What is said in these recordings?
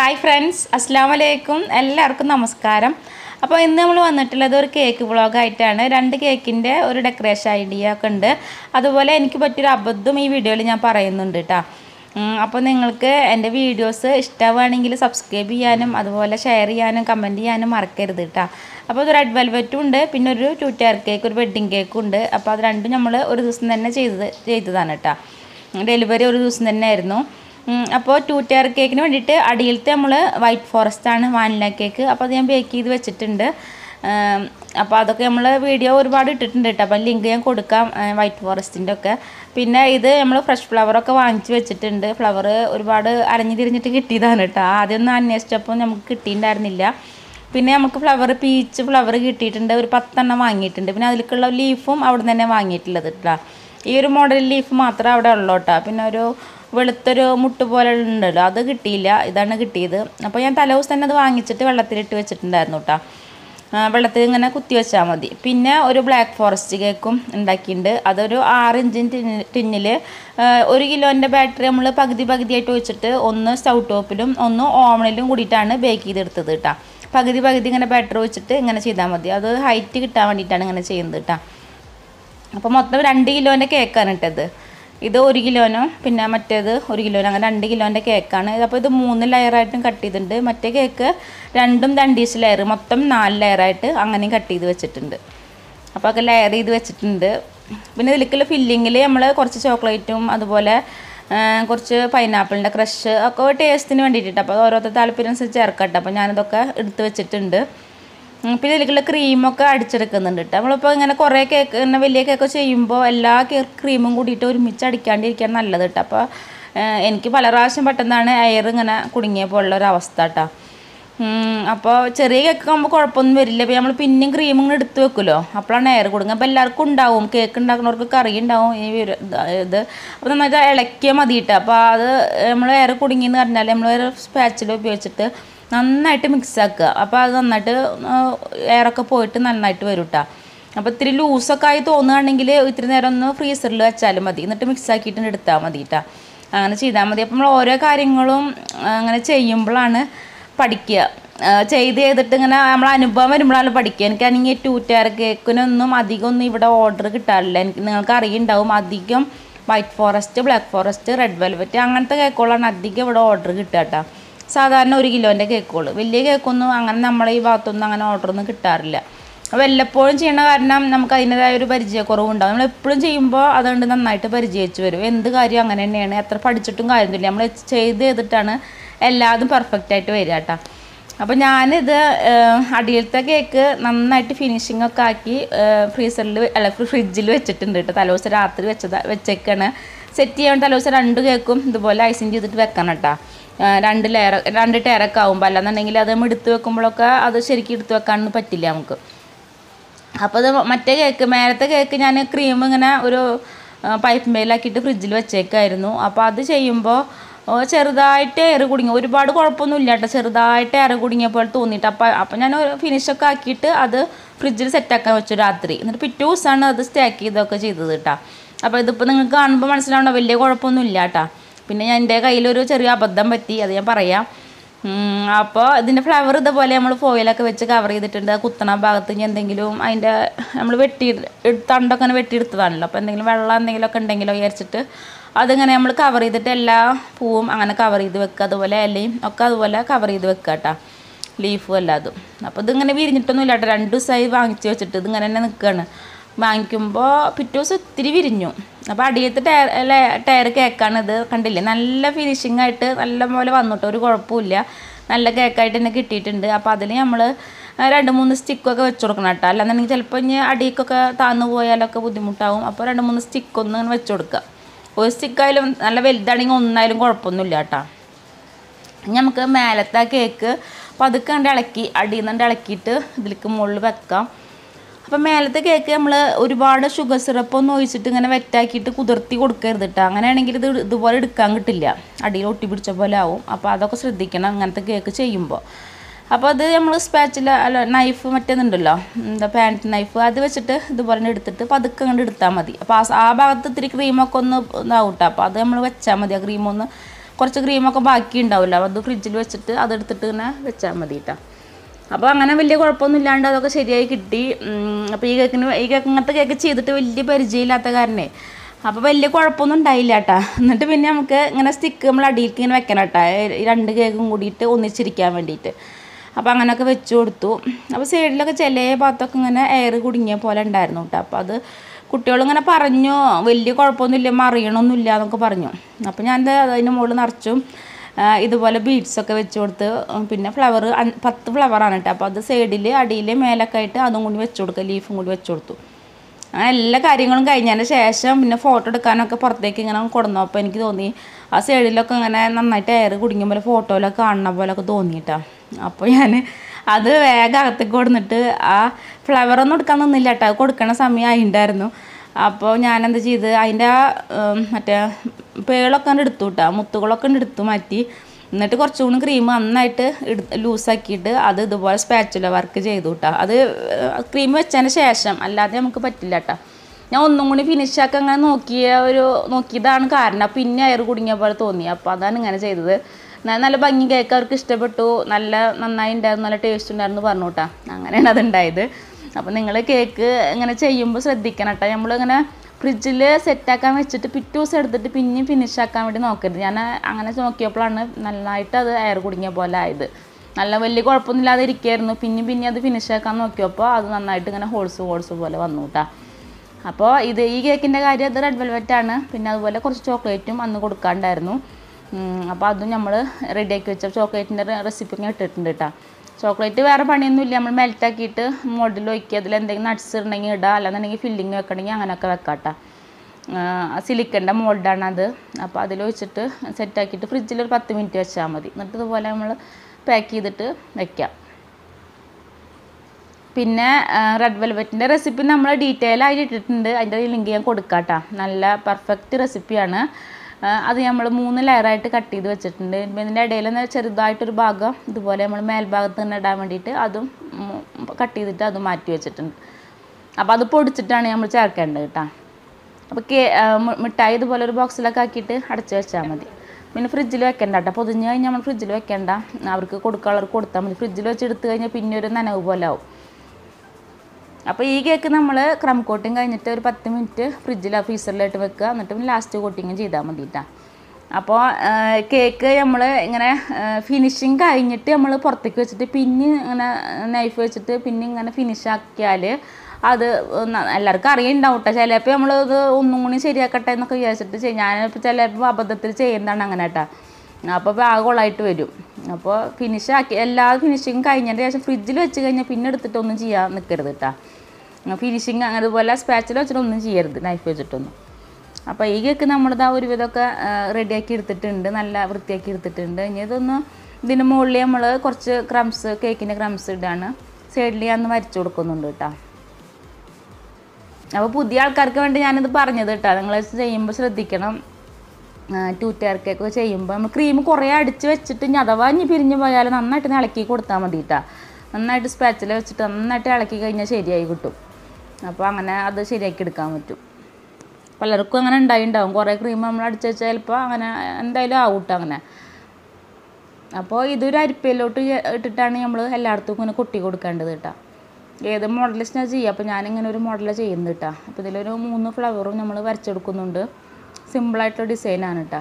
Hi friends അസ്സാം വലൈക്കും എല്ലാവർക്കും നമസ്കാരം. അപ്പോൾ ഇന്ന് നമ്മൾ വന്നിട്ടുള്ളത് ഒരു കേക്ക് വ്ളോഗായിട്ടാണ്. രണ്ട് കേക്കിന്റെ ഒരു ഡെക്കറേഷൻ ഐഡിയ ഒക്കെ ഉണ്ട്. അതുപോലെ എനിക്ക് പറ്റിയൊരു അബദ്ധം ഈ വീഡിയോയിൽ ഞാൻ പറയുന്നുണ്ട് കേട്ടോ അപ്പോൾ നിങ്ങൾക്ക് എന്റെ വീഡിയോസ് ഇഷ്ടമാണെങ്കിൽ സബ്സ്ക്രൈബ് ചെയ്യാനും അതുപോലെ ഷെയർ ചെയ്യാനും കമന്റ് ചെയ്യാനും മറക്കരുത് കേട്ടോ അപ്പോൾ ഒരു റെഡ് വെൽവെറ്റും ഉണ്ട്. പിന്നെ ഒരു ടു ടയർ കേക്ക് ഒരു വെഡ്ഡിങ് കേക്കും ഉണ്ട്. അപ്പോൾ അത് രണ്ടും നമ്മൾ ഒരു ദിവസം തന്നെ ചെയ്തത് ചെയ്തതാണ് കേട്ടോ ഡെലിവറി ഒരു ദിവസം തന്നെ ആയിരുന്നു. അപ്പോൾ ടു ടയർ കേക്കിന് വേണ്ടിയിട്ട് അടിയിലത്തെ നമ്മൾ വൈറ്റ് ഫോറസ്റ്റ് ആണ് വാനില കേക്ക് അപ്പോൾ അത് ഞാൻ ബേക്ക് ചെയ്ത് വെച്ചിട്ടുണ്ട്. അപ്പോൾ അതൊക്കെ നമ്മൾ വീഡിയോ ഒരുപാട് ഇട്ടിട്ടുണ്ട് കേട്ടോ. അപ്പോൾ ലിങ്ക് ഞാൻ കൊടുക്കാം വൈറ്റ് ഫോറസ്റ്റിന്റെ ഒക്കെ. പിന്നെ ഇത് നമ്മൾ ഫ്രഷ് ഫ്ലവറൊക്കെ വാങ്ങിച്ച് വെച്ചിട്ടുണ്ട്. ഫ്ലവർ ഒരുപാട് അരഞ്ഞു തിരിഞ്ഞിട്ട് കിട്ടിയതാണ് കേട്ടോ. ആദ്യമൊന്നും അന്വേഷിച്ചപ്പോൾ നമുക്ക് കിട്ടിയിട്ടുണ്ടായിരുന്നില്ല. പിന്നെ നമുക്ക് ഫ്ലവർ പീച്ച് ഫ്ലവർ കിട്ടിയിട്ടുണ്ട്. ഒരു പത്തെണ്ണം വാങ്ങിയിട്ടുണ്ട്. പിന്നെ അതിലേക്കുള്ള ലീഫും അവിടെ നിന്ന് തന്നെ വാങ്ങിയിട്ടുള്ളത് കേട്ടോ. ഈ ഒരു മോഡൽ ലീഫ് മാത്രമേ അവിടെ ഉള്ളൂ കേട്ടോ. പിന്നെ ഒരു വെളുത്തൊരു മുട്ട് പോലെ ഉണ്ടല്ലോ അത് കിട്ടിയില്ല ഇതാണ് കിട്ടിയത്. അപ്പോൾ ഞാൻ തലേദിവസം തന്നെ അത് വാങ്ങിച്ചിട്ട് വെള്ളത്തിലിട്ട് വെച്ചിട്ടുണ്ടായിരുന്നു കേട്ടോ വെള്ളത്തിൽ ഇങ്ങനെ കുത്തി വെച്ചാൽ മതി. പിന്നെ ഒരു ബ്ലാക്ക് ഫോറസ്റ്റ് കേക്കും ഉണ്ടാക്കിയിട്ടുണ്ട്. അതൊരു ആറ് ഇഞ്ചിൻ ടിന്നിൽ ഒരു കിലോന്റെ ബാറ്ററി നമ്മൾ പകുതി പകുതിയായിട്ട് വെച്ചിട്ട് ഒന്ന് സ്റ്റൗ ടോപ്പിലും ഒന്ന് ഓവണിലും കൂടിയിട്ടാണ് ബേക്ക് ചെയ്തെടുത്തത് കേട്ടോ പകുതി പകുതി ഇങ്ങനെ ബാറ്ററി വെച്ചിട്ട് ഇങ്ങനെ ചെയ്താൽ മതി. അത് ഹൈറ്റ് കിട്ടാൻ വേണ്ടിയിട്ടാണ് ഇങ്ങനെ ചെയ്യുന്നത് കേട്ടോ അപ്പോൾ മൊത്തം രണ്ട് കിലോന്റെ കേക്കാണ് ഇട്ടത്. ഇത് ഒരു കിലോനോ പിന്നെ മറ്റേത് ഒരു കിലോനോ അങ്ങനെ രണ്ട് കിലോന്റെ കേക്കാണ്. അപ്പോൾ ഇത് മൂന്ന് ലെയറായിട്ടും കട്ട് ചെയ്തിട്ടുണ്ട്. മറ്റേ കേക്ക് രണ്ടും രണ്ടീസ് ലെയർ മൊത്തം നാല് ലെയറായിട്ട് അങ്ങനെയും കട്ട് ചെയ്ത് വെച്ചിട്ടുണ്ട്. അപ്പോൾ ഒക്കെ ലെയർ ചെയ്ത് വെച്ചിട്ടുണ്ട്. പിന്നെ ഇതിലേക്കുള്ള ഫില്ലിങ്ങിൽ നമ്മൾ കുറച്ച് ചോക്ലേറ്റും അതുപോലെ കുറച്ച് പൈനാപ്പിളിന്റെ ക്രഷ് ഒക്കെ ടേസ്റ്റിന് വേണ്ടിയിട്ട് അപ്പോൾ ഓരോരുത്തർ താല്പര്യം അനുസരിച്ച് ചേർക്കട്ടെ. അപ്പോൾ ഞാനിതൊക്കെ എടുത്ത് വെച്ചിട്ടുണ്ട്. പിന്നെ ഇതിലേക്കുള്ള ക്രീമൊക്കെ അടിച്ചെടുക്കുന്നുണ്ട് കേട്ടോ നമ്മളിപ്പോൾ ഇങ്ങനെ കുറേ കേക്ക് ഇങ്ങനെ വലിയ കേക്ക് ചെയ്യുമ്പോൾ എല്ലാ ക്രീമും കൂടിയിട്ട് ഒരുമിച്ച് അടിക്കാണ്ടിരിക്കാൻ നല്ലത് കേട്ടോ അപ്പോൾ എനിക്ക് പല പ്രാവശ്യം പെട്ടെന്നാണ് എയർ ഇങ്ങനെ കുടുങ്ങിയ ഉള്ള ഒരു അവസ്ഥ കേട്ടോ അപ്പോൾ ചെറിയ കേക്ക് ആകുമ്പോൾ കുഴപ്പമൊന്നും വരില്ല. അപ്പോൾ നമ്മൾ പിന്നെയും ക്രീം ഇങ്ങനെ എടുത്ത് വെക്കുമല്ലോ അപ്പോഴാണ് എയർ കൊടുക്കുക അപ്പോൾ എല്ലാവർക്കും ഉണ്ടാവും. കേക്ക് ഉണ്ടാക്കുന്നവർക്ക് കറി ഉണ്ടാവും. ഈ ഇത് അപ്പോൾ നന്നായിട്ട് ഇളക്കിയാൽ മതി കേട്ടോ അപ്പോൾ അത് നമ്മൾ എയർ കുടുങ്ങിയെന്ന് പറഞ്ഞാൽ നമ്മൾ ഒരു സ്പാച്ചിൽ ഉപയോഗിച്ചിട്ട് നന്നായിട്ട് മിക്സ് ആക്കുക. അപ്പോൾ അത് നന്നായിട്ട് എയറൊക്കെ പോയിട്ട് നന്നായിട്ട് വരും കേട്ടോ അപ്പോൾ ഇത്തിരി ലൂസൊക്കെ ആയി തോന്നുകയാണെങ്കിൽ ഇത്തിരി നേരം ഒന്ന് ഫ്രീസറിൽ വെച്ചാലും മതി. എന്നിട്ട് മിക്സ് ആക്കിയിട്ട് എടുത്താൽ മതി കേട്ടോ അങ്ങനെ ചെയ്താൽ മതി. അപ്പോൾ നമ്മൾ ഓരോ കാര്യങ്ങളും അങ്ങനെ ചെയ്യുമ്പോഴാണ് പഠിക്കുക. ചെയ്ത് ചെയ്തിട്ട് ഇങ്ങനെ നമ്മൾ അനുഭവം വരുമ്പോഴാണ് പഠിക്കുക. എനിക്കാണെങ്കിൽ ടയർ കേക്കിനൊന്നും അധികം ഒന്നും ഇവിടെ ഓർഡർ കിട്ടാറില്ല. എനിക്ക് നിങ്ങൾക്ക് അറിയുണ്ടാവും അധികം white forest black forest red velvet അങ്ങനത്തെ കേക്കുകളാണ് അധികം ഇവിടെ ഓർഡർ കിട്ടുക കേട്ടോ സാധാരണ ഒരു കിലോന്റെ കേക്കുകൾ വലിയ കേക്കൊന്നും അങ്ങനെ നമ്മളെ ഈ ഭാഗത്തൊന്നും അങ്ങനെ ഓർഡറൊന്നും കിട്ടാറില്ല. വല്ലപ്പോഴും ചെയ്യണ കാരണം നമുക്ക് അതിന്റെതായ ഒരു പരിചയക്കുറവുണ്ടാകും നമ്മൾ എപ്പോഴും ചെയ്യുമ്പോൾ അതുകൊണ്ട് നന്നായിട്ട് പരിചയിച്ച് വരും. എന്ത് കാര്യം അങ്ങനെ തന്നെയാണ്. എത്ര പഠിച്ചിട്ടും കാര്യമൊന്നുമില്ല. നമ്മൾ ചെയ്ത് ചെയ്തിട്ടാണ് എല്ലാതും പെർഫെക്റ്റ് ആയിട്ട് വരിക കേട്ടോ. അപ്പോൾ ഞാനിത് അടിയിലത്തെ കേക്ക് നന്നായിട്ട് ഫിനിഷിംഗ് ഒക്കെ ആക്കി ഫ്രീസറിൽ അല്ല ഫ്രിഡ്ജിൽ വെച്ചിട്ടുണ്ട് കേട്ടോ. തലേദിവസം രാത്രി വെച്ചത് വെച്ചേക്കാണ്. സെറ്റ് ചെയ്യാൻ തലേദിവസം രണ്ട് കേക്കും ഇതുപോലെ ഐസിങ് ചെയ്തിട്ട് വെക്കണം കേട്ടോ. രണ്ട് ലെയർ രണ്ട് ടയറൊക്കെ ആകുമ്പോൾ അല്ലാന്നുണ്ടെങ്കിൽ അത് നമ്മൾ എടുത്ത് വെക്കുമ്പോഴൊക്കെ അത് ശരിക്കും എടുത്ത് വെക്കാനൊന്നും പറ്റില്ല നമുക്ക്. അപ്പോൾ അത് മറ്റേ കേക്ക് നേരത്തെ കേക്ക് ഞാൻ ക്രീം ഇങ്ങനെ ഒരു പൈപ്പ് മേലാക്കിയിട്ട് ഫ്രിഡ്ജിൽ വെച്ചേക്കായിരുന്നു. അപ്പോൾ അത് ചെയ്യുമ്പോൾ ചെറുതായിട്ട് എയർ കുടുങ്ങി ഒരുപാട് കുഴപ്പമൊന്നുമില്ല കേട്ടോ. ചെറുതായിട്ട് എയർ കുടുങ്ങിയ പോലെ തോന്നിയിട്ട്. അപ്പോൾ അപ്പോൾ ഞാൻ ഫിനിഷൊക്കെ ആക്കിയിട്ട് അത് ഫ്രിഡ്ജിൽ സെറ്റാക്കാൻ വെച്ചു രാത്രി. എന്നിട്ട് പിറ്റേ ദിവസമാണ് അത് സ്റ്റാക്ക് ചെയ്തൊക്കെ ചെയ്തത് കേട്ടോ. അപ്പോൾ ഇതിപ്പോൾ നിങ്ങൾക്ക് കാണുമ്പോൾ മനസ്സിലാവണോ വലിയ കുഴപ്പമൊന്നുമില്ല കേട്ടോ. പിന്നെ ഞാൻ എന്റെ കയ്യിലൊരു ചെറിയ അബദ്ധം പറ്റി അത് ഞാൻ പറയാം. അപ്പോൾ ഇതിന്റെ ഫ്ലവർ ഇതുപോലെ നമ്മൾ ഫോയിലൊക്കെ വെച്ച് കവർ ചെയ്തിട്ടുണ്ട്. കുത്തണ ഭാഗത്ത് ഇനി എന്തെങ്കിലും അതിന്റെ നമ്മൾ വെട്ടി തണ്ടൊക്കെ അങ്ങനെ വെട്ടിയെടുത്തതാണല്ലോ. അപ്പോൾ എന്തെങ്കിലും വെള്ളം എന്തെങ്കിലുമൊക്കെ ഉണ്ടെങ്കിലോ വിചാരിച്ചിട്ട് അതിങ്ങനെ നമ്മൾ കവർ ചെയ്തിട്ട് എല്ലാ പൂവും അങ്ങനെ കവർ ചെയ്ത് വെക്കുക. അതുപോലെ ഇലയും ഒക്കെ അതുപോലെ കവർ ചെയ്ത് വെക്കുക കേട്ടോ. ലീഫും എല്ലാതും അപ്പോൾ ഇതിങ്ങനെ വിരിഞ്ഞിട്ടൊന്നും ഇല്ല കേട്ടോ. രണ്ട് ദിവസമായി വാങ്ങിച്ച് വെച്ചിട്ട് ഇതിങ്ങനെ തന്നെ നിൽക്കുകയാണ്. വാങ്ങിക്കുമ്പോൾ പിറ്റേ ദിവസം ഒത്തിരി വിരിഞ്ഞു. അപ്പോൾ അടിയത്തെ ടയർ ടയർ കേക്കാണ് ഇത് കണ്ടില്ലേ? നല്ല ഫിനിഷിംഗ് ആയിട്ട് നല്ല പോലെ വന്നിട്ട് ഒരു കുഴപ്പമില്ല നല്ല കേക്കായിട്ട് തന്നെ കിട്ടിയിട്ടുണ്ട്. അപ്പോൾ അതിൽ നമ്മൾ രണ്ട് മൂന്ന് സ്റ്റിക്കൊക്കെ വെച്ച് കൊടുക്കണം കേട്ടോ. അല്ലാന്നുണ്ടെങ്കിൽ ചിലപ്പോൾ ഇനി അടിയൊക്കെ താന്നു പോയാലൊക്കെ ബുദ്ധിമുട്ടാവും. അപ്പോൾ രണ്ട് മൂന്ന് സ്റ്റിക്കൊന്ന് വെച്ച് കൊടുക്കുക. ഒരു സ്റ്റിക്കായാലും നല്ല വലുതാണെങ്കിൽ ഒന്നായാലും കുഴപ്പമൊന്നുമില്ല കേട്ടോ. നമുക്ക് മേലത്തെ കേക്ക് പതുക്കെ കണ്ട് ഇളക്കി അടിയിൽ നിന്ന് ഇളക്കിയിട്ട് ഇതിലേക്ക് മുകളിൽ വെക്കാം. അപ്പം മേലത്തെ കേക്ക് നമ്മൾ ഒരുപാട് ഷുഗർ സിറപ്പ് ഒന്നും ഒഴിച്ചിട്ട് ഇങ്ങനെ വെറ്റാക്കിയിട്ട് കുതിർത്തി കൊടുക്കരുത് കേട്ടോ അങ്ങനെയാണെങ്കിൽ ഇത് ഇതുപോലെ എടുക്കാൻ കിട്ടില്ല. അടിയിൽ ഒട്ടി പിടിച്ച പോലെ ആവും. അപ്പോൾ അതൊക്കെ ശ്രദ്ധിക്കണം അങ്ങനത്തെ കേക്ക് ചെയ്യുമ്പോൾ അപ്പോൾ അത് നമ്മൾ സ്പാച്ചിൽ അല്ല നൈഫ് മറ്റേതുണ്ടല്ലോ എന്താ പാന്റ് നൈഫ് അത് വെച്ചിട്ട് ഇതുപോലെ എടുത്തിട്ട് പതുക്കെ അങ്ങോട്ട് എടുത്താൽ മതി. അപ്പോൾ ആ ആ ഭാഗത്ത് ഇത്തിരി ക്രീമൊക്കെ ഒന്ന് ഇതാവും കേട്ടോ അപ്പോൾ അത് നമ്മൾ വെച്ചാൽ മതി. ആ ക്രീമൊന്ന് കുറച്ച് ക്രീമൊക്കെ ബാക്കി ഉണ്ടാവില്ല അത് ഫ്രിഡ്ജിൽ വെച്ചിട്ട് അതെടുത്തിട്ട് ഇങ്ങനെ വെച്ചാൽ മതി കേട്ടോ അപ്പോൾ അങ്ങനെ വലിയ കുഴപ്പമൊന്നും ഇല്ലാണ്ട് അതൊക്കെ ശരിയായി കിട്ടി. അപ്പോൾ ഈ കേക്കിന് ഈ കേക്ക് ഇങ്ങനത്തെ കേക്ക് ചെയ്തിട്ട് വലിയ പരിചയമില്ലാത്ത കാരണേ. അപ്പോൾ വലിയ കുഴപ്പമൊന്നും ഉണ്ടായില്ല കേട്ടോ. എന്നിട്ട് പിന്നെ നമുക്ക് ഇങ്ങനെ സ്റ്റിക്ക് നമ്മൾ അടിയിലേക്ക് ഇങ്ങനെ വെക്കണം കേട്ടോ. ഈ രണ്ട് കേക്കും കൂടിയിട്ട് ഒന്നിച്ചിരിക്കാൻ വേണ്ടിയിട്ട്. അപ്പോൾ അങ്ങനെയൊക്കെ വെച്ച് കൊടുത്തു. അപ്പോൾ സൈഡിലൊക്കെ ചില ഭാഗത്തൊക്കെ ഇങ്ങനെ എയർ കുടുങ്ങിയ പോലെ ഉണ്ടായിരുന്നു കേട്ടോ. അപ്പോൾ അത് കുട്ടികളിങ്ങനെ പറഞ്ഞു. വലിയ കുഴപ്പമൊന്നുമില്ല മറിയണമൊന്നുമില്ല എന്നൊക്കെ പറഞ്ഞു. അപ്പോൾ ഞാൻ അതിന്റെ മുകളിൽ നിറച്ചും ഇതുപോലെ ബീഡ്സൊക്കെ വെച്ച് കൊടുത്ത് പിന്നെ ഫ്ലവർ പത്ത് ഫ്ലവറാണ് കേട്ടോ. അപ്പോൾ അത് സൈഡിൽ അടിയിൽ മേലൊക്കെ ആയിട്ട് അതും കൂടി വെച്ച് കൊടുക്കുക. ലീഫും കൂടി വെച്ച് കൊടുത്തു. അങ്ങനെ എല്ലാ കാര്യങ്ങളും കഴിഞ്ഞതിന് ശേഷം പിന്നെ ഫോട്ടോ എടുക്കാനൊക്കെ പുറത്തേക്ക് ഇങ്ങനെ കൊടുന്നു. അപ്പോൾ എനിക്ക് തോന്നി ആ സൈഡിലൊക്കെ ഇങ്ങനെ നന്നായിട്ട് എയർ പോലെ ഫോട്ടോയിലൊക്കെ കാണുന്ന പോലെയൊക്കെ തോന്നിയിട്ടാ അപ്പോൾ ഞാൻ അത് വേഗം അകത്തേക്ക് കൊടുന്നിട്ട് ആ ഫ്ലവറൊന്നും എടുക്കാൻ നിന്നില്ല കേട്ടോ. കൊടുക്കണ സമയം ആയിട്ടുണ്ടായിരുന്നു. അപ്പോൾ ഞാനെന്താ ചെയ്ത് അതിന്റെ ആ മറ്റേ പേളൊക്കെ എടുത്തു കേട്ടോ മുത്തുകളൊക്കെ എടുത്തു മാറ്റി. എന്നിട്ട് കുറച്ചും കൂടി ക്രീം നന്നായിട്ട് ലൂസാക്കിയിട്ട് അത് ഇതുപോലെ സ്പാച്ചുല വർക്ക് ചെയ്തു കേട്ടോ അത് ക്രീം വെച്ചതിന് ശേഷം അല്ലാതെ നമുക്ക് പറ്റില്ല കേട്ടോ ഞാൻ ഒന്നും കൂടി ഫിനിഷ് ആക്കി അങ്ങനെ നോക്കിയ ഒരു നോക്കിയതാണ് കാരണം. പിന്നെ അയർ കുടുങ്ങിയ പോലെ തോന്നി. അപ്പോൾ അതാണ് ഇങ്ങനെ ചെയ്തത്. നല്ല ഭംഗി കേക്ക് അവർക്ക് ഇഷ്ടപ്പെട്ടു. നല്ല നന്നായി ഉണ്ടായിരുന്നു. നല്ല ടേസ്റ്റ് ഉണ്ടായിരുന്നു പറഞ്ഞു കേട്ടോ അങ്ങനെയാണ് അതുണ്ടായത് അപ്പോൾ നിങ്ങൾ കേക്ക് ഇങ്ങനെ ചെയ്യുമ്പോൾ ശ്രദ്ധിക്കണം കേട്ടോ നമ്മളിങ്ങനെ ഫ്രിഡ്ജിൽ സെറ്റാക്കാൻ വെച്ചിട്ട് പിറ്റേ ദിവസം എടുത്തിട്ട് പിന്നെയും ഫിനിഷ് ആക്കാൻ വേണ്ടി നോക്കരുത്. ഞാൻ അങ്ങനെ നോക്കിയപ്പോഴാണ് നന്നായിട്ട് അത് എയർ കുടുങ്ങിയ പോലെ ആയത്. നല്ല വലിയ കുഴപ്പമൊന്നുമില്ലാതെ ഇരിക്കുകയായിരുന്നു പിന്നെ പിന്നെ അത് ഫിനിഷ് ആക്കാൻ നോക്കിയപ്പോൾ അത് നന്നായിട്ട് ഇങ്ങനെ ഹോൾസ് ഹോൾസ് പോലെ വന്നു കേട്ടോ അപ്പോൾ ഇത് ഈ കേക്കിന്റെ കാര്യം അത് റെഡ് വെൽവെറ്റ് ആണ്. പിന്നെ അതുപോലെ കുറച്ച് ചോക്ലേറ്റും അന്ന് കൊടുക്കാണ്ടായിരുന്നു. അപ്പോൾ അതും നമ്മൾ റെഡിയാക്കി വെച്ച ചോക്ലേറ്റിന്റെ റെസിപ്പി ഇങ്ങനെ ഇട്ടിട്ടുണ്ട് കേട്ടോ ചോക്ലേറ്റ് വേറെ പണിയൊന്നുമില്ല. നമ്മൾ മെൽറ്റാക്കിയിട്ട് മോൾഡിൽ ഒഴിക്കുക. അതിൽ എന്തെങ്കിലും നട്ട്സ് ഉണ്ടെങ്കിൽ ഇടുക അല്ലാന്നുണ്ടെങ്കിൽ ഫില്ലിങ് വെക്കണമെങ്കിൽ അങ്ങനെയൊക്കെ വെക്കാം കേട്ടോ സിലിക്കന്റെ മോൾഡാണ് അത്. അപ്പോൾ അതിൽ വെച്ചിട്ട് സെറ്റാക്കിയിട്ട് ഫ്രിഡ്ജിൽ ഒരു പത്ത് മിനിറ്റ് വെച്ചാൽ മതി. എന്നിട്ട് ഇതുപോലെ നമ്മൾ പാക്ക് ചെയ്തിട്ട് വെക്കാം. പിന്നെ റെഡ് വെൽവെറ്റിന്റെ റെസിപ്പി നമ്മൾ ഡീറ്റെയിൽ ആയിട്ട് ഇട്ടിട്ടുണ്ട്. അതിന്റെ ലിങ്ക് ഞാൻ കൊടുക്കാം കേട്ടോ നല്ല പെർഫെക്റ്റ് റെസിപ്പിയാണ് അത് നമ്മൾ മൂന്ന് ലെയറായിട്ട് കട്ട് ചെയ്ത് വെച്ചിട്ടുണ്ട്. ഇതിന്റെ ഇടയിൽ ചെറുതായിട്ടൊരു ഭാഗം ഇതുപോലെ നമ്മൾ മേൽഭാഗത്ത് തന്നെ ഇടാൻ വേണ്ടിയിട്ട് അതും കട്ട് ചെയ്തിട്ട് അത് മാറ്റി വെച്ചിട്ടുണ്ട്. അപ്പോൾ അത് പൊടിച്ചിട്ടാണ് നമ്മൾ ചേർക്കേണ്ടത് കേട്ടോ അപ്പോൾ കേ മിഠായി ഇതുപോലെ ഒരു ബോക്സിലൊക്കെ ആക്കിയിട്ട് അടച്ച് വെച്ചാൽ മതി. പിന്നെ ഫ്രിഡ്ജിൽ വെക്കണ്ട കേട്ടോ പൊതിഞ്ഞ് കഴിഞ്ഞാൽ നമ്മൾ ഫ്രിഡ്ജിൽ വെക്കണ്ട. അവർക്ക് കൊടുക്കാനുള്ളവർക്ക് കൊടുത്താൽ മതി. ഫ്രിഡ്ജിൽ വെച്ച് എടുത്തു കഴിഞ്ഞാൽ പിന്നെ ഒരു നനവ് പോലെ ആവും. അപ്പോൾ ഈ കേക്ക് നമ്മൾ ക്രം കോട്ടിങ് കഴിഞ്ഞിട്ട് ഒരു പത്ത് മിനിറ്റ് ഫ്രിഡ്ജിൽ ഫ്രീസറിലായിട്ട് വെക്കുക. എന്നിട്ട് ലാസ്റ്റ് കോട്ടിങ് ചെയ്താൽ മതി അപ്പോൾ കേക്ക് നമ്മൾ ഇങ്ങനെ ഫിനിഷിങ് കഴിഞ്ഞിട്ട് നമ്മൾ പുറത്തേക്ക് വെച്ചിട്ട് പിന്നെ ഇങ്ങനെ നൈഫ് വെച്ചിട്ട് പിന്നെ ഇങ്ങനെ ഫിനിഷ് ആക്കിയാൽ അത് എല്ലാവർക്കും കേട്ടോ ചിലപ്പോൾ നമ്മൾ ഒന്നും കൂടി ശരിയാക്കട്ടെ എന്നൊക്കെ വിചാരിച്ചിട്ട് ചെയ്യും. ഞാനിപ്പോൾ ചിലപ്പോൾ അബദ്ധത്തിൽ ചെയ്യുന്നതാണ് അങ്ങനെ കേട്ടോ അപ്പോൾ പാകമുള്ളതായിട്ട് വരും. അപ്പോൾ ഫിനിഷ് ആക്കി എല്ലാ ഫിനിഷിങ്ങും കഴിഞ്ഞതിന്റെ ശേഷം ഫ്രിഡ്ജിൽ വെച്ച് കഴിഞ്ഞാൽ പിന്നെ എടുത്തിട്ടൊന്നും ചെയ്യാൻ നിൽക്കരുത് കേട്ടോ ഫിനിഷിങ് അതുപോലെ സ്പാച്ചിൽ വെച്ചിട്ടൊന്നും ചെയ്യരുത് നൈഫ് വെച്ചിട്ടൊന്നും. അപ്പോൾ ഈ കേക്ക് നമ്മളിതാ ഒരുവിധമൊക്കെ റെഡിയാക്കി എടുത്തിട്ടുണ്ട് നല്ല വൃത്തിയാക്കി എടുത്തിട്ടുണ്ട്. ഇനി ഇതൊന്ന് ഇതിന് മുകളിൽ നമ്മൾ കുറച്ച് ക്രംസ് കേക്കിന്റെ ക്രംസ് ഇടാണ്. സൈഡിൽ ഞാൻ വരച്ചു കൊടുക്കുന്നുണ്ട് കേട്ടോ അപ്പോൾ പുതിയ ആൾക്കാർക്ക് വേണ്ടി ഞാനിത് പറഞ്ഞത് കേട്ടോ നിങ്ങൾ ചെയ്യുമ്പോൾ ശ്രദ്ധിക്കണം. ടൂ ടയർ കേക്ക് ചെയ്യുമ്പോൾ നമ്മൾ ക്രീം കുറേ അടിച്ച് വെച്ചിട്ട് ഇനി അഥവാ ഇനി പിരിഞ്ഞ് പോയാൽ നന്നായിട്ട് ഇളക്കി കൊടുത്താൽ മതി കേട്ടോ നന്നായിട്ട് സ്പാച്ചിൽ വെച്ചിട്ട് നന്നായിട്ട് ഇളക്കി കഴിഞ്ഞാൽ ശരിയായി കിട്ടും. അപ്പോൾ അങ്ങനെ അത് ശരിയാക്കി എടുക്കാൻ പറ്റും. പലർക്കും അങ്ങനെ ഉണ്ടായി ഉണ്ടാവും കുറേ ക്രീം നമ്മൾ അടിച്ച് വെച്ചാൽ ചിലപ്പോൾ അങ്ങനെ എന്തായാലും ആവും കേട്ടോ അങ്ങനെ. അപ്പോൾ ഇതൊരു അരിപ്പയിലോട്ട് ഇട്ടിട്ടാണ് നമ്മൾ എല്ലായിടത്തും ഇങ്ങനെ കൊട്ടി കൊടുക്കേണ്ടത് കേട്ടോ ഏത് മോഡലിസ്റ്റാണ് ചെയ്യുക അപ്പോൾ ഞാനിങ്ങനെ ഒരു മോഡലാണ് ചെയ്യുന്നത് കേട്ടോ അപ്പോൾ ഇതിലൊരു മൂന്ന് ഫ്ലവറും നമ്മൾ വരച്ചെടുക്കുന്നുണ്ട്. സിമ്പിളായിട്ടുള്ള ഡിസൈനാണ് കേട്ടോ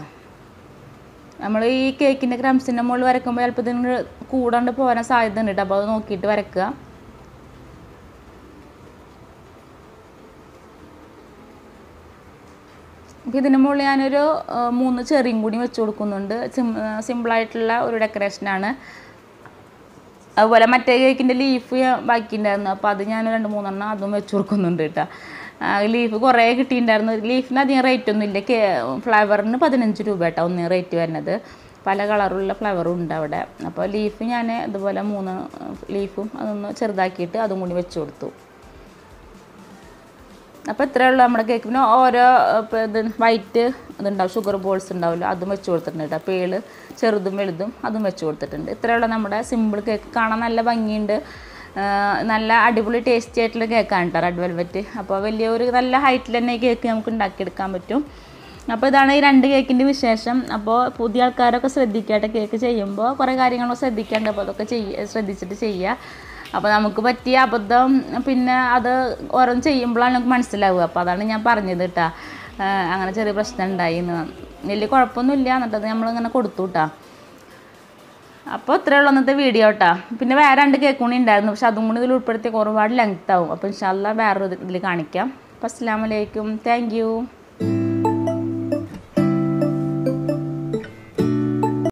നമ്മൾ ഈ കേക്കിന്റെ ക്രംസിന്റെ മുകളിൽ വരയ്ക്കുമ്പോൾ ചിലപ്പോൾ ഇതിന് കൂടാണ്ട് പോരാൻ സാധ്യത ഉണ്ട് കേട്ടോ അപ്പോൾ അത് നോക്കിയിട്ട് വരയ്ക്കുക. അപ്പോൾ ഇതിന് മുകളിൽ ഞാനൊരു മൂന്ന് ചെറിയും കൂടി വെച്ച് കൊടുക്കുന്നുണ്ട്. സിം സിമ്പിളായിട്ടുള്ള ഒരു ഡെക്കറേഷനാണ് അതുപോലെ മറ്റേ കേക്കിന്റെ ലീഫ് ബാക്കി ഉണ്ടായിരുന്നു അപ്പോൾ അത് ഞാൻ രണ്ട് മൂന്നെണ്ണം അതും വെച്ച് കൊടുക്കുന്നുണ്ട് കേട്ടോ ലീഫ് കുറേ കിട്ടിയിട്ടുണ്ടായിരുന്നു. ലീഫിന് അധികം റേറ്റ് ഒന്നും ഇല്ല. ഫ്ലവറിന് പതിനഞ്ച് രൂപ കേട്ടോ ഒന്നേ റേറ്റ് വരുന്നത്. പല കളറുള്ള ഫ്ലവറും ഉണ്ട് അവിടെ. അപ്പോൾ ലീഫ് ഞാൻ ഇതുപോലെ മൂന്ന് ലീഫും അതൊന്ന് ചെറുതാക്കിയിട്ട് അതും കൂടി വെച്ച് കൊടുത്തു. അപ്പോൾ ഇത്രയേ ഉള്ളൂ നമ്മുടെ കേക്ക് പിന്നെ ഓരോ ഇപ്പോൾ ഇത് വൈറ്റ് ഇതുണ്ടാവും ഷുഗർ ബോൾസ് ഉണ്ടാവില്ല അതും വെച്ച് കൊടുത്തിട്ടുണ്ട് കേട്ടോ. പേൾ ചെറുതും വലുതും അതും വെച്ച് കൊടുത്തിട്ടുണ്ട്. ഇത്രയുള്ള നമ്മുടെ സിമ്പിൾ കേക്ക് കാണാൻ നല്ല ഭംഗിയുണ്ട്. നല്ല അടിപൊളി ടേസ്റ്റി ആയിട്ടുള്ള കേക്കാണ് കേട്ടോ റെഡ് വെൽവെറ്റ് അപ്പോൾ വലിയ ഒരു നല്ല ഹൈറ്റിൽ തന്നെ ഈ കേക്ക് നമുക്ക് ഉണ്ടാക്കിയെടുക്കാൻ പറ്റും. അപ്പോൾ ഇതാണ് ഈ രണ്ട് കേക്കിന്റെ വിശേഷം. അപ്പോൾ പുതിയ ആൾക്കാരൊക്കെ ശ്രദ്ധിക്കട്ടെ കേക്ക് ചെയ്യുമ്പോൾ കുറേ കാര്യങ്ങളൊക്കെ ശ്രദ്ധിക്കേണ്ട അപ്പോൾ അതൊക്കെ ചെയ്യ ശ്രദ്ധിച്ചിട്ട് ചെയ്യുക അപ്പോൾ നമുക്ക് പറ്റിയ അബദ്ധം പിന്നെ അത് ഓരോന്ന് ചെയ്യുമ്പോഴാണ് നമുക്ക് മനസ്സിലാവുക. അപ്പോൾ അതാണ് ഞാൻ പറഞ്ഞത് കേട്ടോ അങ്ങനെ ചെറിയ പ്രശ്നം ഉണ്ടായിരുന്നു വലിയ കുഴപ്പമൊന്നുമില്ല. എന്നിട്ടത് നമ്മളിങ്ങനെ കൊടുത്തു കേട്ടോ അപ്പോൾ ഇത്രയേ ഉള്ളൂ ഇന്നത്തെ വീഡിയോ കേട്ടോ പിന്നെ വേറെ രണ്ട് കേക്ക് ഉണ്ടായിരുന്നു. പക്ഷെ അതും കൂടി ഇതിൽ ഉൾപ്പെടുത്തിയ ഒരുപാട് ലെങ്ത് ആവും. അപ്പോൾ ഇൻഷാല്ല വേറൊരു ഇതിൽ കാണിക്കാം. അപ്പോൾ അസ്സാം വലൈക്കും താങ്ക്